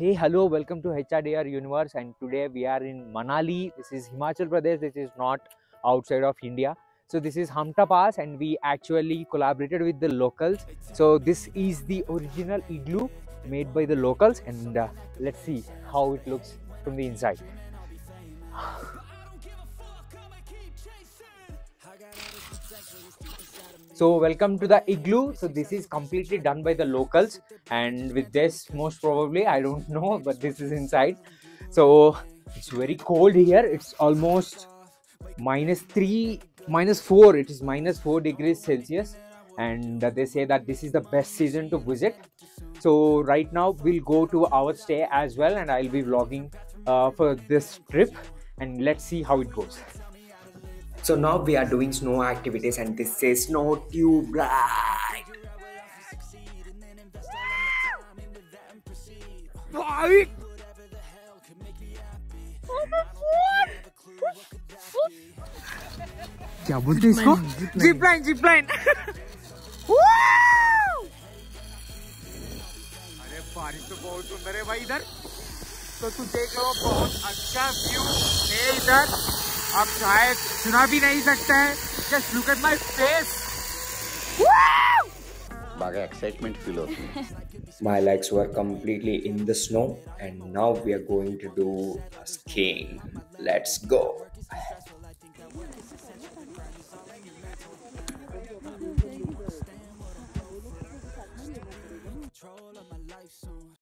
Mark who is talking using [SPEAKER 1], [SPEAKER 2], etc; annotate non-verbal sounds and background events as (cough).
[SPEAKER 1] Hey, hello, welcome to HRDR Universe. And today we are in Manali. This is Himachal Pradesh. This is not outside of India. So this is Hamta Pass, and we actually collaborated with the locals. So this is the original igloo made by the locals, and uh, let's see how it looks from the inside. So welcome to the igloo. So this is completely done by the locals, and with this, most probably, I don't (laughs) know, but this is inside. So it's very cold here. It's almost minus three, minus four. It is minus four degrees Celsius, and they say that this is the best season to visit. So right now we'll go to our stay as well, and I'll be vlogging uh, for this trip, and let's see how it goes. So now we are doing snow activities and this says snow tube ride. क्या बोलते हैं इसको zip line zip line अरे बारिश तो बहुत सुंदर है भाई इधर तो तू देख लो बहुत अच्छा व्यू है इधर आप शायद सुना भी नहीं सकते हैं just look at my face
[SPEAKER 2] बागा एक्साइटमेंट फील होती है
[SPEAKER 1] my legs were completely in the snow and now we are going to do skiing let's go